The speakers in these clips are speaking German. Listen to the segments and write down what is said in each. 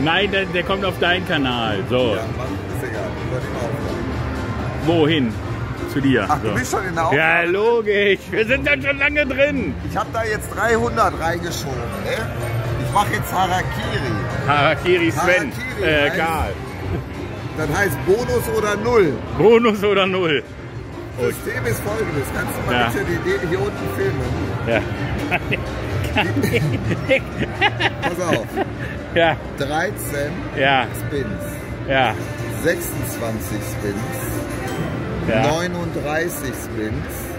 Nein, der, der kommt auf deinen Kanal. So, Ja, Mann, ist egal. Wohin? Zu dir. Ach, so. du bist schon in der Aufwand. Ja, logisch. Wir sind dann schon lange drin. Ich habe da jetzt 300 reingeschoben. Ne? Ich mache jetzt Harakiri. Harakiri Sven. Harakiri äh, heißt- Karl. Das heißt Bonus oder Null. Bonus oder Null? Gut. System ist folgendes. Kannst du mal Ja. bitte die, die hier unten filmen? Ja. Pass auf. ja, 13 ja, Spins. ja, 26 Spins. ja. 39 Spins.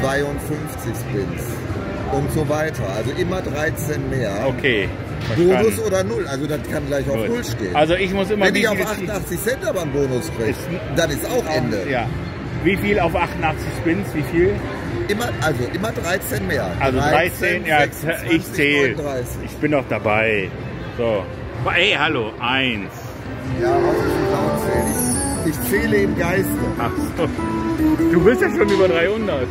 52 Spins. Und so weiter. Also immer 13 mehr. Okay. Bonus verstanden. oder Null. Also das kann gleich auf Gut. Null stehen. Also ich muss immer Wenn ich auf viel 88 Cent aber einen Bonus kriege, dann ist auch Ende. Ja. Wie viel auf 88 Spins? Wie viel? Immer, also immer 13 mehr. Also 13, ja, 26, ich zähle. 39. Ich bin doch dabei. So. Ey, hallo, eins. Ja, was ist Laut Ich zähle im Geiste. Ach so. Du bist ja schon über 300.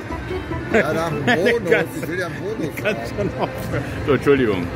Ja, da ein Bonus. Ich will ja einen Bonus Kannst haben. schon aufhören. So, Entschuldigung.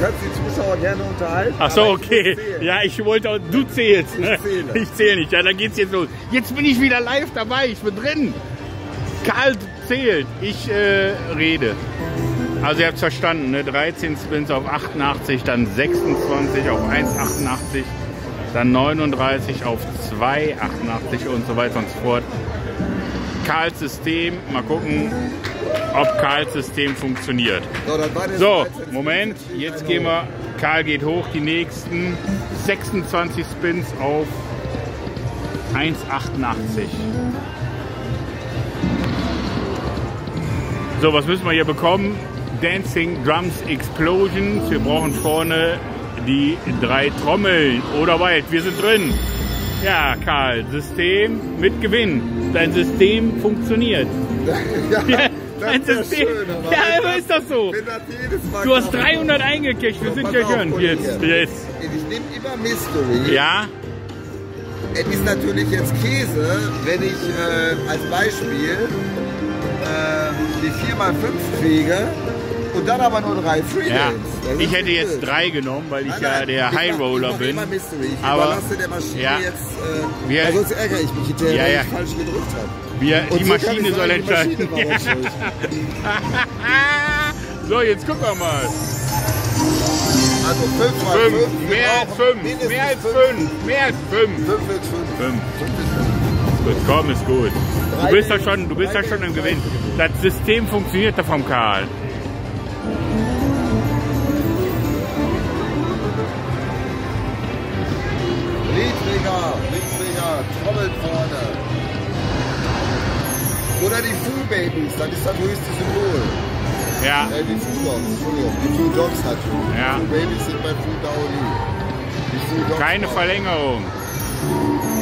Kannst die Zuschauer gerne unterhalten. Ach so, ich okay. Ja, ich wollte auch, du zählst. Ne? Ich zähle. Ich zähle nicht. Ja, dann geht's jetzt los. Jetzt bin ich wieder live dabei. Ich bin drin. Karl zählt. Ich äh, rede. Also ihr habt verstanden, ne? 13 Spins auf 88, dann 26 auf 1,88, dann 39 auf 2,88 und so weiter und so fort. Karls System, mal gucken, ob Karls System funktioniert. So, das war der So, 13. Moment, jetzt gehen wir. Karl geht hoch, die nächsten 26 Spins auf 1,88. So, was müssen wir hier bekommen? Dancing Drums Explosions. Wir brauchen vorne die drei Trommeln. Oder weit, wir sind drin. Ja, Karl, System mit Gewinn. Dein System funktioniert. ja, Ja, wär System. schön, aber ja, aber ist das so? Du hast kommt- 300 eingekriegt, wir So, sind ja. Kollege. Jetzt, jetzt. Ich nehme immer Mystery. Ja, Es ist natürlich jetzt Käse, wenn ich äh, als Beispiel äh, die 4x5 kriege und dann aber nur drei Freelance. ja. Ich hätte jetzt drei genommen, weil ich Nein, ja nein, der ich mach- High Roller bin. Immer Mystery. Ich Aber- überlasse der Maschine Ja. jetzt, äh, Wir- weil sonst ärgere ich mich hinterher, Ja, wenn ja. ich falsch gedrückt habe. Wir, die Maschine soll entscheiden. Maschine so, jetzt gucken wir mal. Also 5 mal 5. Fünf, mehr als fünf, mehr als fünf, mehr als fünf. 5 ist 5. Fünf. Gut, komm, ist gut. Du bist ja schon, du bist ja schon im Gewinn. Das System funktioniert da vom Karl. Niedriger, niedriger, Trommel vorne. Oder die Foo Babies, das ist das höchste Symbol. Ja, Äh, die Foo Dogs, Entschuldigung, die Foo Dogs natürlich. Ja. Die Foo Babies sind bei Foo Dogs keine auch. Verlängerung.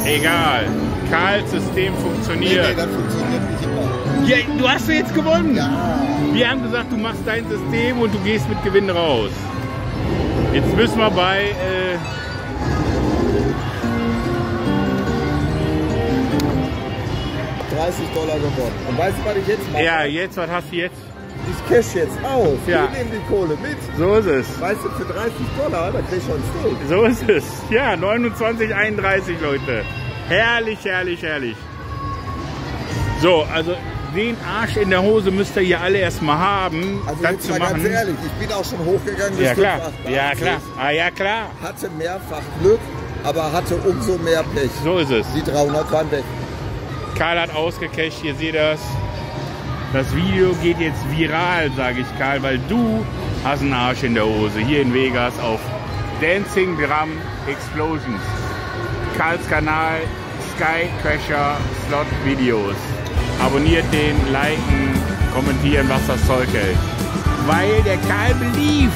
Egal. Karls System Nee, nee, funktioniert. das funktioniert nicht immer. Ja, du hast ja jetzt gewonnen. Ja. Wir haben gesagt, du machst dein System und du gehst mit Gewinn raus. Jetzt müssen wir bei äh, Dollar gewonnen. Und weißt du, was ich jetzt mache? ja jetzt was hast du jetzt? Ich cash jetzt aus. Ja. Wir nehmen die Kohle mit. So ist es. Weißt du, für 30 Dollar, da krieg ich schon Steak. So ist es. Ja 29,31 Leute. Herrlich, herrlich, herrlich. So also den Arsch in der Hose müsst ihr hier alle erstmal haben, Also das jetzt mal ganz machen. ehrlich, ich bin auch schon hochgegangen bis Ja klar, 5,88. ja klar, ah ja klar. Hatte mehrfach Glück, aber hatte umso mehr Pech. So ist es. Die 300 waren weg. Karl hat ausgecasht, ihr seht das. Das Video geht jetzt viral, sage ich Karl, weil du hast einen Arsch in der Hose. Hier in Vegas auf Dancing Drum Explosions. Karls Kanal Sky Crasher Slot Videos. Abonniert den, liken, kommentieren, was das Zeug hält. Weil der Karl beliebt